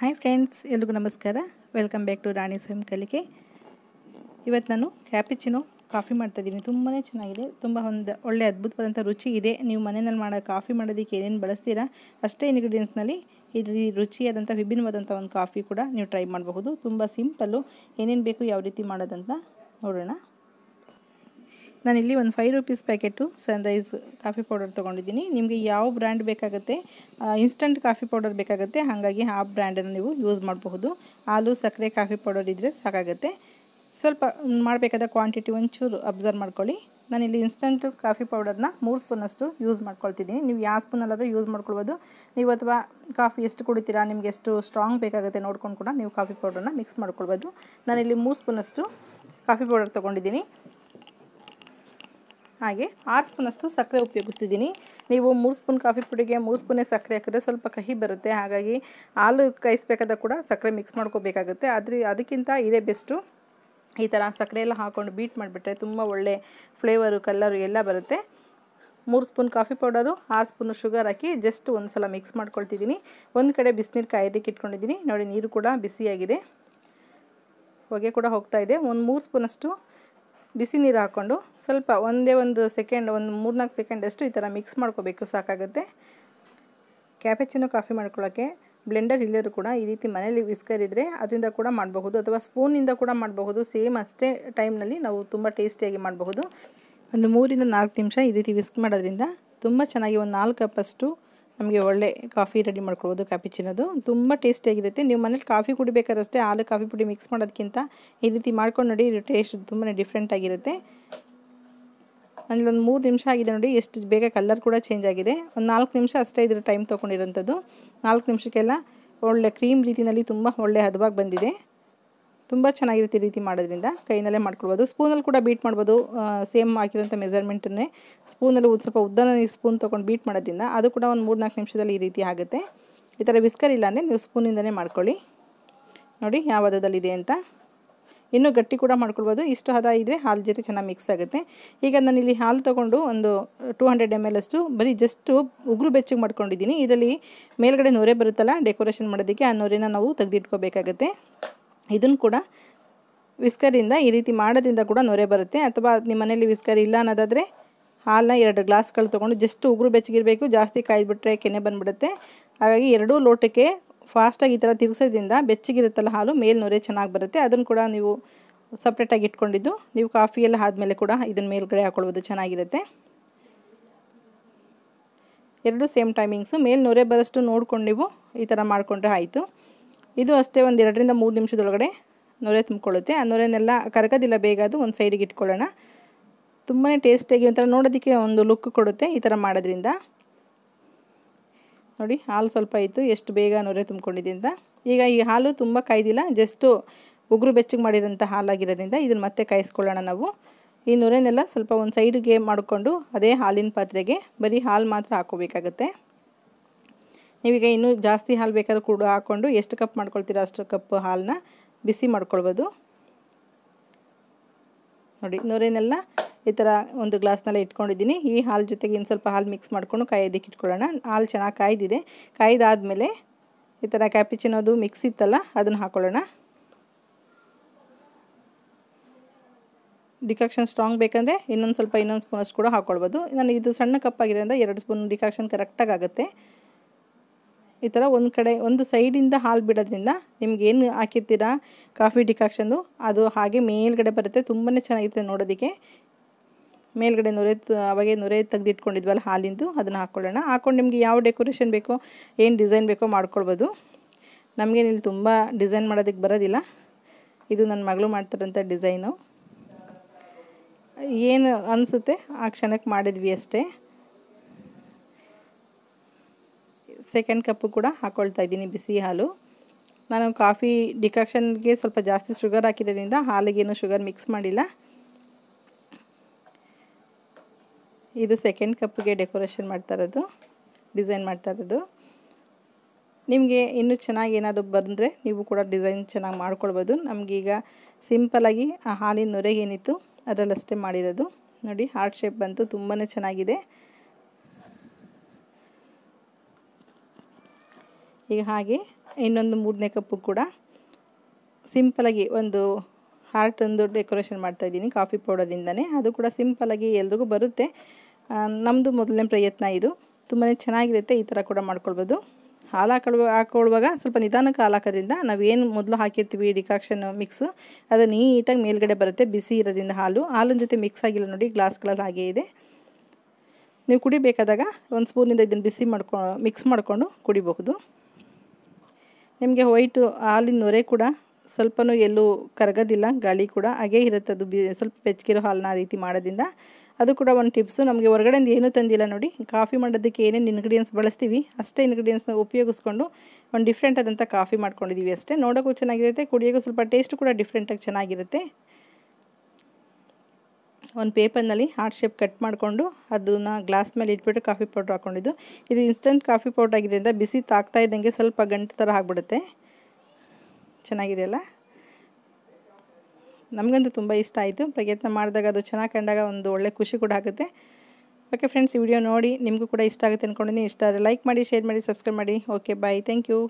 Hi friends ಎಲ್ರಿಗೂ ನಮಸ್ಕಾರ. Welcome back to ರಾಣಿ ಸ್ವಯಂ ಕಲಿಕೆ. ಇವತ್ತು ನಾನು ಕ್ಯಾಪಿಚಿನೋ ಕಾಫಿ ಮಾಡ್ತಾಯಿದ್ದೀನಿ ತುಂಬಾ ಚೆನ್ನಾಗಿದೆ. ತುಂಬ ಒಂದು ಒಳ್ಳೆ ಅದ್ಭುತವಾದಂಥ ರುಚಿ ಇದೆ. ನೀವು ಮನೆಯಲ್ಲಿ ಮಾಡೋ ಕಾಫಿ ಮಾಡೋದಕ್ಕೆ ಏನೇನು ಬಳಸ್ತೀರಾ, ಅಷ್ಟೇ ಇಂಗ್ರೀಡಿಯೆಂಟ್ಸ್ನಲ್ಲಿ ಇಲ್ಲಿ ರುಚಿಯಾದಂಥ ವಿಭಿನ್ನವಾದಂಥ ಒಂದು ಕಾಫಿ ಕೂಡ ನೀವು ಟ್ರೈ ಮಾಡಬಹುದು. ತುಂಬ ಸಿಂಪಲ್ಲು ಏನೇನು ಬೇಕು ಯಾವ ರೀತಿ ಮಾಡೋದಂತ ನೋಡೋಣ. ನಾನಿಲ್ಲಿ ಒಂದು five rupees packet Sunrise coffee powder ತೊಗೊಂಡಿದ್ದೀನಿ. ನಿಮಗೆ ಯಾವ ಬ್ರ್ಯಾಂಡ್ ಬೇಕಾಗುತ್ತೆ ಇನ್ಸ್ಟಂಟ್ ಕಾಫಿ ಪೌಡರ್ ಬೇಕಾಗುತ್ತೆ, ಹಾಗಾಗಿ ಆ ಬ್ರ್ಯಾಂಡನ್ನು ನೀವು ಯೂಸ್ ಮಾಡಬಹುದು. ಹಾಲು, ಸಕ್ಕರೆ ಕಾಫಿ ಪೌಡರ್ ಇದ್ದರೆ ಸಾಕಾಗುತ್ತೆ. ಸ್ವಲ್ಪ ಮಾಡಬೇಕಾದ ಕ್ವಾಂಟಿಟಿ ಒಂಚೂರು ಅಬ್ಸರ್ವ್ ಮಾಡ್ಕೊಳ್ಳಿ. ನಾನಿಲ್ಲಿ ಇನ್ಸ್ಟಂಟ್ ಕಾಫಿ ಪೌಡರ್ನ ಮೂರು ಸ್ಪೂನಷ್ಟು ಯೂಸ್ ಮಾಡ್ಕೊಳ್ತಿದ್ದೀನಿ. ನೀವು ಯಾವ ಸ್ಪೂನಲ್ಲಾದರೂ ಯೂಸ್ ಮಾಡ್ಕೊಳ್ಬೋದು. ನೀವು ಅಥವಾ ಕಾಫಿ ಎಷ್ಟು ಕುಡಿತೀರಾ, ನಿಮಗೆ ಎಷ್ಟು ಸ್ಟ್ರಾಂಗ್ ಬೇಕಾಗುತ್ತೆ ನೋಡ್ಕೊಂಡು ಕೂಡ ನೀವು ಕಾಫಿ ಪೌಡರ್ನ ಮಿಕ್ಸ್ ಮಾಡ್ಕೊಳ್ಬೋದು. ನಾನಿಲ್ಲಿ ಮೂರು ಸ್ಪೂನಷ್ಟು ಕಾಫಿ ಪೌಡರ್ ತೊಗೊಂಡಿದ್ದೀನಿ. ಹಾಗೆ ಆರು ಸ್ಪೂನಷ್ಟು ಸಕ್ಕರೆ ಉಪಯೋಗಿಸ್ತಿದ್ದೀನಿ. ನೀವು ಮೂರು ಸ್ಪೂನ್ ಕಾಫಿ ಪುಡಿಗೆ ಮೂರು ಸ್ಪೂನೇ ಸಕ್ಕರೆ ಹಾಕಿದ್ರೆ ಸ್ವಲ್ಪ ಕಹಿ ಬರುತ್ತೆ. ಹಾಗಾಗಿ ಹಾಲು ಕಾಯಿಸ್ಬೇಕಾದಾಗ ಕೂಡ ಸಕ್ಕರೆ ಮಿಕ್ಸ್ ಮಾಡ್ಕೋಬೇಕಾಗುತ್ತೆ. ಆದರೆ ಅದಕ್ಕಿಂತ ಇದೇ ಬೆಸ್ಟು. ಈ ಥರ ಸಕ್ಕರೆ ಎಲ್ಲ ಹಾಕ್ಕೊಂಡು ಬೀಟ್ ಮಾಡಿಬಿಟ್ರೆ ತುಂಬ ಒಳ್ಳೆ ಫ್ಲೇವರು ಕಲ್ಲರು ಎಲ್ಲ ಬರುತ್ತೆ. ಮೂರು ಸ್ಪೂನ್ ಕಾಫಿ ಪೌಡರು, ಆರು ಸ್ಪೂನು ಶುಗರ್ ಹಾಕಿ ಜಸ್ಟ್ ಒಂದು ಸಲ ಮಿಕ್ಸ್ ಮಾಡ್ಕೊಳ್ತಿದ್ದೀನಿ. ಒಂದು ಕಡೆ ಬಿಸಿನೀರು ಕಾಯೋದಕ್ಕೆ ಇಟ್ಕೊಂಡಿದ್ದೀನಿ. ನೋಡಿ, ನೀರು ಕೂಡ ಬಿಸಿಯಾಗಿದೆ. ಹೊಗೆ ಕೂಡ ಹೋಗ್ತಾ ಇದೆ. ಒಂದು ಮೂರು ಸ್ಪೂನಷ್ಟು ಬಿಸಿ ನೀರು ಹಾಕ್ಕೊಂಡು ಸ್ವಲ್ಪ ಒಂದೇ ಒಂದು ಸೆಕೆಂಡ್, ಒಂದು ಮೂರ್ನಾಲ್ಕು ಸೆಕೆಂಡಷ್ಟು ಈ ಥರ ಮಿಕ್ಸ್ ಮಾಡ್ಕೋಬೇಕು, ಸಾಕಾಗುತ್ತೆ. ಕ್ಯಾಪೆಚಿನೋ ಕಾಫಿ ಮಾಡ್ಕೊಳ್ಳೋಕ್ಕೆ ಬ್ಲೆಂಡರ್ ಇಲ್ಲದರೂ ಕೂಡ ಈ ರೀತಿ ಮನೇಲಿ ವಿಸ್ಕರ್ ಇದ್ದರೆ ಅದರಿಂದ ಕೂಡ ಮಾಡಬಹುದು, ಅಥವಾ ಸ್ಪೂನಿಂದ ಕೂಡ ಮಾಡಬಹುದು. ಸೇಮ್ ಅಷ್ಟೇ ಟೈಮ್ನಲ್ಲಿ ನಾವು ತುಂಬ ಟೇಸ್ಟಿಯಾಗಿ ಮಾಡಬಹುದು. ಒಂದು ಮೂರಿಂದ ನಾಲ್ಕು ನಿಮಿಷ ಈ ರೀತಿ ವಿಸ್ಕ್ ಮಾಡೋದ್ರಿಂದ ತುಂಬ ಚೆನ್ನಾಗಿ ಒಂದು ನಾಲ್ಕು ಕಪ್ಪಷ್ಟು ನಮಗೆ ಒಳ್ಳೆ ಕಾಫಿ ರೆಡಿ ಮಾಡ್ಕೊಳ್ಬೋದು ಚಿನ್ನೋದು. ತುಂಬ ಟೇಸ್ಟಿಯಾಗಿರುತ್ತೆ ನೀವು ಮನೇಲಿ ಕಾಫಿ ಕುಡಿಬೇಕಾದ್ರಷ್ಟೇ ಹಾಲು, ಕಾಫಿ ಪುಡಿ ಮಿಕ್ಸ್ ಮಾಡೋದಕ್ಕಿಂತ ಈ ರೀತಿ ಮಾಡ್ಕೊಂಡು ನೋಡಿ ಟೇಸ್ಟ್ ತುಂಬಾ ಡಿಫ್ರೆಂಟ್ ಆಗಿರುತ್ತೆ. ಒಂದು ಮೂರು ನಿಮಿಷ ಆಗಿದೆ ನೋಡಿ, ಎಷ್ಟು ಬೇಗ ಕಲರ್ ಕೂಡ ಚೇಂಜ್ ಆಗಿದೆ. ಒಂದು ನಾಲ್ಕು ನಿಮಿಷ ಅಷ್ಟೇ ಇದ್ರ ಟೈಮ್ ತೊಗೊಂಡಿರೋಂಥದ್ದು. ನಾಲ್ಕು ನಿಮಿಷಕ್ಕೆಲ್ಲ ಒಳ್ಳೆ ಕ್ರೀಮ್ ರೀತಿಯಲ್ಲಿ ತುಂಬ ಒಳ್ಳೆ ಹದವಾಗಿ ಬಂದಿದೆ. ತುಂಬ ಚೆನ್ನಾಗಿರುತ್ತೆ ಈ ರೀತಿ ಮಾಡೋದ್ರಿಂದ. ಕೈನಲ್ಲೇ ಮಾಡ್ಕೊಳ್ಬೋದು. ಸ್ಪೂನಲ್ಲಿ ಕೂಡ ಬೀಟ್ ಮಾಡ್ಬೋದು. ಸೇಮ್ ಹಾಕಿರೋಂಥ ಮೆಸರ್ಮೆಂಟನ್ನೇ ಸ್ಪೂನಲ್ಲಿ ಸ್ವಲ್ಪ ಉದ್ದನ ಸ್ಪೂನ್ ತೊಗೊಂಡು ಬೀಟ್ ಮಾಡೋದ್ರಿಂದ ಅದು ಕೂಡ ಒಂದು ಮೂರು ನಾಲ್ಕು ನಿಮಿಷದಲ್ಲಿ ಈ ರೀತಿ ಆಗುತ್ತೆ. ಈ ಥರ ವಿಸ್ಕರ್ ಇಲ್ಲ ಅಂದರೆ ನೀವು ಸ್ಪೂನಿಂದನೇ ಮಾಡ್ಕೊಳ್ಳಿ. ನೋಡಿ ಯಾವ ಹದದಲ್ಲಿದೆ ಅಂತ. ಇನ್ನೂ ಗಟ್ಟಿ ಕೂಡ ಮಾಡ್ಕೊಳ್ಬೋದು. ಇಷ್ಟು ಹದ ಇದ್ದರೆ ಹಾಲು ಜೊತೆ ಚೆನ್ನಾಗಿ ಮಿಕ್ಸ್ ಆಗುತ್ತೆ. ಈಗ ನಾನು ಇಲ್ಲಿ ಹಾಲು ತೊಗೊಂಡು ಒಂದು ಟೂ ಹಂಡ್ರೆಡ್ ಎಂ ಎಲ್ ಅಷ್ಟು ಬರೀ ಜಸ್ಟು ಉಗುರು ಬೆಚ್ಚಗೆ ಮಾಡ್ಕೊಂಡಿದ್ದೀನಿ. ಇದರಲ್ಲಿ ಮೇಲ್ಗಡೆ ನೊರೆ ಬರುತ್ತಲ್ಲ ಡೆಕೋರೇಷನ್ ಮಾಡೋದಕ್ಕೆ ಆ ನೊರೆನ ನಾವು ತೆಗೆದಿಟ್ಕೋಬೇಕಾಗತ್ತೆ. ಇದನ್ನು ಕೂಡ ವಿಸ್ಕರಿಂದ ಈ ರೀತಿ ಮಾಡೋದ್ರಿಂದ ಕೂಡ ನೊರೆ ಬರುತ್ತೆ. ಅಥವಾ ನಿಮ್ಮ ಮನೇಲಿ ವಿಸ್ಕರ್ ಇಲ್ಲ ಅನ್ನೋದಾದರೆ ಹಾಲನ್ನ ಎರಡು ಗ್ಲಾಸ್ಗಳು ತೊಗೊಂಡು ಜಸ್ಟ್ ಉಗುರು ಬೆಚ್ಚಗಿರಬೇಕು, ಜಾಸ್ತಿ ಕಾಯ್ದುಬಿಟ್ರೆ ಕೆನೆ ಬಂದುಬಿಡುತ್ತೆ. ಹಾಗಾಗಿ ಎರಡೂ ಲೋಟಕ್ಕೆ ಫಾಸ್ಟಾಗಿ ಈ ಥರ ತಿರ್ಗಿಸೋದ್ರಿಂದ ಬೆಚ್ಚಗಿರುತ್ತಲ್ಲ ಹಾಲು, ಮೇಲೆ ನೊರೆ ಚೆನ್ನಾಗಿ ಬರುತ್ತೆ. ಅದನ್ನು ಕೂಡ ನೀವು ಸಪ್ರೇಟಾಗಿ ಇಟ್ಕೊಂಡಿದ್ದು, ನೀವು ಕಾಫಿ ಎಲ್ಲ ಆದಮೇಲೆ ಕೂಡ ಇದನ್ನ ಮೇಲ್ಗಡೆ ಹಾಕ್ಕೊಳ್ಬೋದು ಚೆನ್ನಾಗಿರುತ್ತೆ. ಎರಡು ಸೇಮ್ ಟೈಮಿಂಗ್ಸು ಮೇಲೆ ನೊರೆ ಬರೋಷ್ಟು ನೋಡ್ಕೊಂಡು ನೀವು ಈ ಥರ ಮಾಡಿಕೊಂಡ್ರೆ ಆಯಿತು. ಇದು ಅಷ್ಟೇ ಒಂದು ಎರಡರಿಂದ ಮೂರು ನಿಮಿಷದೊಳಗಡೆ ನೊರೆ ತುಂಬಿಕೊಳ್ಳುತ್ತೆ. ಆ ನೊರೆನೆಲ್ಲ ಕರಗೋದಿಲ್ಲ, ಬೇಗ ಅದು ಒಂದು ಸೈಡಿಗೆ ಇಟ್ಕೊಳ್ಳೋಣ. ತುಂಬಾ ಟೇಸ್ಟಿಯಾಗಿ ಒಂಥರ ನೋಡೋದಕ್ಕೆ ಒಂದು ಲುಕ್ ಕೊಡುತ್ತೆ ಈ ಥರ ಮಾಡೋದ್ರಿಂದ. ನೋಡಿ, ಹಾಲು ಸ್ವಲ್ಪ ಇತ್ತು ಎಷ್ಟು ಬೇಗ ನೊರೆ ತುಂಬಿಕೊಂಡಿದ್ದರಿಂದ ಈಗ ಈ ಹಾಲು ತುಂಬ ಕಾಯ್ದಿಲ್ಲ ಜಸ್ಟು ಉಗುರು ಬೆಚ್ಚಗೆ ಮಾಡಿರೋಂಥ ಹಾಲಾಗಿರೋದ್ರಿಂದ ಇದನ್ನು ಮತ್ತೆ ಕಾಯಿಸ್ಕೊಳ್ಳೋಣ ನಾವು. ಈ ನೊರೆನೆಲ್ಲ ಸ್ವಲ್ಪ ಒಂದು ಸೈಡ್ಗೆ ಮಾಡಿಕೊಂಡು ಅದೇ ಹಾಲಿನ ಪಾತ್ರೆಗೆ ಬರೀ ಹಾಲು ಮಾತ್ರ ಹಾಕ್ಕೋಬೇಕಾಗತ್ತೆ. ನೀವೀಗ ಇನ್ನೂ ಜಾಸ್ತಿ ಹಾಲು ಬೇಕಾದ್ರೂ ಕೂಡ ಹಾಕ್ಕೊಂಡು ಎಷ್ಟು ಕಪ್ ಮಾಡ್ಕೊಳ್ತೀರ ಅಷ್ಟು ಕಪ್ ಹಾಲನ್ನ ಬಿಸಿ ಮಾಡ್ಕೊಳ್ಬೋದು. ನೋಡಿ, ನೋರೇನೆಲ್ಲ ಈ ಥರ ಒಂದು ಗ್ಲಾಸ್ನೆಲ್ಲ ಇಟ್ಕೊಂಡಿದ್ದೀನಿ. ಈ ಹಾಲು ಜೊತೆಗೆ ಇನ್ನು ಸ್ವಲ್ಪ ಹಾಲು ಮಿಕ್ಸ್ ಮಾಡ್ಕೊಂಡು ಕಾಯೋದಕ್ಕೆ ಇಟ್ಕೊಳ್ಳೋಣ. ಹಾಲು ಚೆನ್ನಾಗಿ ಕಾಯ್ದಿದೆ. ಕಾಯ್ದಾದಮೇಲೆ ಈ ಥರ ಕ್ಯಾಪಿಚಿನೋದು ಮಿಕ್ಸ್ ಇತ್ತಲ್ಲ, ಅದನ್ನು ಹಾಕ್ಕೊಳ್ಳೋಣ ಡಿಕಾಕ್ಷನ್ ಸ್ಟ್ರಾಂಗ್ ಬೇಕಂದರೆ ಇನ್ನೊಂದು ಸ್ವಲ್ಪ ಇನ್ನೊಂದು ಸ್ಪೂನಷ್ಟು ಕೂಡ ಹಾಕ್ಕೊಳ್ಬೋದು ನಾನು ಇದು ಸಣ್ಣ ಕಪ್ಪಾಗಿರೋದ್ರಿಂದ ಎರಡು ಸ್ಪೂನ್ ಡಿಕಾಕ್ಷನ್ ಕರೆಕ್ಟಾಗಿ ಆಗುತ್ತೆ. ಈ ಥರ ಒಂದು ಕಡೆ, ಒಂದು ಸೈಡಿಂದ ಹಾಲು ಬಿಡೋದ್ರಿಂದ ನಿಮ್ಗೆ ಏನು ಹಾಕಿರ್ತೀರಾ? ಕಾಫಿ ಡಿಕಾಕ್ಷನ್ನು ಅದು ಹಾಗೆ ಮೇಲ್ಗಡೆ ಬರುತ್ತೆ ತುಂಬಾ ಚೆನ್ನಾಗಿರುತ್ತೆ ನೋಡೋದಕ್ಕೆ. ಮೇಲ್ಗಡೆ ನೊರೆ, ಅವಾಗೆ ನೊರೆ ತೆಗೆದಿಟ್ಕೊಂಡಿದ್ವಲ್ಲ ಹಾಲಿಂದು, ಅದನ್ನು ಹಾಕ್ಕೊಳ್ಳೋಣ. ಹಾಕ್ಕೊಂಡು ನಿಮಗೆ ಯಾವ ಡೆಕೋರೇಷನ್ ಬೇಕೋ, ಏನು ಡಿಸೈನ್ ಬೇಕೋ ಮಾಡ್ಕೊಳ್ಬೋದು. ನಮಗೇನಿಲ್ಲಿ ತುಂಬ ಡಿಸೈನ್ ಮಾಡೋದಕ್ಕೆ ಬರೋದಿಲ್ಲ. ಇದು ನನ್ನ ಮಗಳು ಮಾಡ್ತಾರಂಥ ಡಿಸೈನು. ಏನು ಅನಿಸುತ್ತೆ? ಆ ಕ್ಷಣಕ್ಕೆ ಮಾಡಿದ್ವಿ ಅಷ್ಟೇ. ಸೆಕೆಂಡ್ ಕಪ್ಪು ಕೂಡ ಹಾಕ್ಕೊಳ್ತಾ ಇದ್ದೀನಿ ಬಿಸಿ ಹಾಲು. ನಾನು ಕಾಫಿ ಡಿಕಾಕ್ಷನ್ಗೆ ಸ್ವಲ್ಪ ಜಾಸ್ತಿ ಶುಗರ್ ಹಾಕಿದ್ದರಿಂದ ಹಾಲಿಗೇನು ಶುಗರ್ ಮಿಕ್ಸ್ ಮಾಡಿಲ್ಲ. ಇದು ಸೆಕೆಂಡ್ ಕಪ್ಗೆ ಡೆಕೋರೇಷನ್ ಮಾಡ್ತಾ ಇರೋದು ಡಿಸೈನ್ ಮಾಡ್ತಾ ಇರೋದು. ನಿಮಗೆ ಇನ್ನೂ ಚೆನ್ನಾಗಿ ಏನಾದರೂ ಬಂದರೆ ನೀವು ಕೂಡ ಡಿಸೈನ್ ಚೆನ್ನಾಗಿ ಮಾಡ್ಕೊಳ್ಬೋದು. ನಮಗೀಗ ಸಿಂಪಲಾಗಿ ಆ ಹಾಲಿನ ನೊರೆಗೇನಿತ್ತು ಅದರಲ್ಲಷ್ಟೇ ಮಾಡಿರೋದು. ನೋಡಿ ಹಾರ್ಟ್ ಶೇಪ್ ಬಂತು ತುಂಬಾ ಚೆನ್ನಾಗಿದೆ. ಈಗ ಹಾಗೆ ಇನ್ನೊಂದು ಮೂರನೇ ಕಪ್ಪು ಕೂಡ ಸಿಂಪಲಾಗಿ ಒಂದು ಹಾರ್ಟ್ ಒಂದು ಡೆಕೋರೇಷನ್ ಮಾಡ್ತಾಯಿದ್ದೀನಿ ಕಾಫಿ ಪೌಡರಿಂದನೇ. ಅದು ಕೂಡ ಸಿಂಪಲಾಗಿ ಎಲ್ರಿಗೂ ಬರುತ್ತೆ. ನಮ್ಮದು ಮೊದಲನೇ ಪ್ರಯತ್ನ ಇದು. ತುಂಬಾ ಚೆನ್ನಾಗಿರುತ್ತೆ ಈ ಥರ ಕೂಡ ಮಾಡ್ಕೊಳ್ಬೋದು. ಹಾಲು ಹಾಕೊಳ್ಳುವ ಹಾಕೊಳ್ಳುವಾಗ ಸ್ವಲ್ಪ ನಿಧಾನಕ್ಕೆ ಹಾಲು ಹಾಕೋದ್ರಿಂದ ನಾವೇನು ಮೊದಲು ಹಾಕಿರ್ತೀವಿ ಡಿಕಾಕ್ಷನ್ ಮಿಕ್ಸು, ಅದು ನೀಟಾಗಿ ಮೇಲ್ಗಡೆ ಬರುತ್ತೆ, ಬಿಸಿ ಇರೋದ್ರಿಂದ ಹಾಲು. ಹಾಲಿನ ಜೊತೆ ಮಿಕ್ಸ್ ಆಗಿಲ್ಲ ನೋಡಿ, ಗ್ಲಾಸ್ಗಳಲ್ಲಿ ಹಾಗೇ ಇದೆ. ನೀವು ಕುಡಿಬೇಕಾದಾಗ ಒಂದು ಸ್ಪೂನಿಂದ ಇದನ್ನು ಬಿಸಿ ಮಾಡ್ಕೊ, ಮಿಕ್ಸ್ ಮಾಡಿಕೊಂಡು ಕುಡಿಬಹುದು. ನಿಮಗೆ ವೈಟು ಹಾಲಿನ ನೊರೆ ಕೂಡ ಸ್ವಲ್ಪನೂ ಎಲ್ಲೂ ಕರಗೋದಿಲ್ಲ, ಗಾಳಿ ಕೂಡ. ಹಾಗೇ ಇರುತ್ತೆ ಅದು ಸ್ವಲ್ಪ ಬೆಚ್ಚಗಿರೋ ಹಾಲನ್ನ ಆ ರೀತಿ ಮಾಡೋದ್ರಿಂದ. ಅದು ಕೂಡ ಒಂದು ಟಿಪ್ಸು ನಮಗೆ ಹೊರಗಡೆಯಿಂದ ಏನೂ ತಂದಿಲ್ಲ ನೋಡಿ. ಕಾಫಿ ಮಾಡೋದಕ್ಕೆ ಏನೇನು ಇಂಗ್ರೀಡಿಯೆಂಟ್ಸ್ ಬಳಸ್ತೀವಿ, ಅಷ್ಟೇ ಇಂಗ್ರೀಡಿಯೆಂಟ್ಸ್ನ ಉಪಯೋಗಿಸ್ಕೊಂಡು ಒಂದು ಡಿಫ್ರೆಂಟ್ ಆದಂಥ ಕಾಫಿ ಮಾಡ್ಕೊಂಡಿದ್ದೀವಿ ಅಷ್ಟೇ. ನೋಡೋಕ್ಕೂ ಚೆನ್ನಾಗಿರುತ್ತೆ, ಕುಡಿಯೋಕ್ಕೂ ಸ್ವಲ್ಪ ಟೇಸ್ಟ್ ಕೂಡ ಡಿಫ್ರೆಂಟಾಗಿ ಚೆನ್ನಾಗಿರುತ್ತೆ. ಒಂದು ಪೇಪರ್ನಲ್ಲಿ ಹಾರ್ಟ್ ಶೇಪ್ ಕಟ್ ಮಾಡಿಕೊಂಡು ಅದನ್ನು ಗ್ಲಾಸ್ ಮೇಲೆ ಇಟ್ಬಿಟ್ಟು ಕಾಫಿ ಪೌಡ್ರ್ ಹಾಕ್ಕೊಂಡಿದ್ದು ಇದು ಇನ್ಸ್ಟಂಟ್ ಕಾಫಿ ಪೌಡ್ರ್ ಆಗಿರೋದ್ರಿಂದ ಬಿಸಿ ತಾಗ್ತಾ ಇದ್ದಂಗೆ ಸ್ವಲ್ಪ ಗಂಟು ಥರ ಆಗಿಬಿಡುತ್ತೆ. ಚೆನ್ನಾಗಿದೆಯಲ್ಲ? ನಮಗಂತೂ ತುಂಬ ಇಷ್ಟ ಆಯಿತು. ಪ್ರಯತ್ನ ಮಾಡಿದಾಗ ಅದು ಚೆನ್ನಾಗಿ ಕಂಡಾಗ ಒಂದು ಒಳ್ಳೆ ಖುಷಿ ಕೂಡ ಆಗುತ್ತೆ. ಓಕೆ ಫ್ರೆಂಡ್ಸ್, ಈ ವಿಡಿಯೋ ನೋಡಿ ನಿಮಗೂ ಕೂಡ ಇಷ್ಟ ಆಗುತ್ತೆ ಅಂದ್ಕೊಂಡಿದ್ದೀನಿ ಇಷ್ಟ ಆದರೆ ಲೈಕ್ ಮಾಡಿ, ಶೇರ್ ಮಾಡಿ, ಸಬ್ಸ್ಕ್ರೈಬ್ ಮಾಡಿ. Okay, bye. Thank you.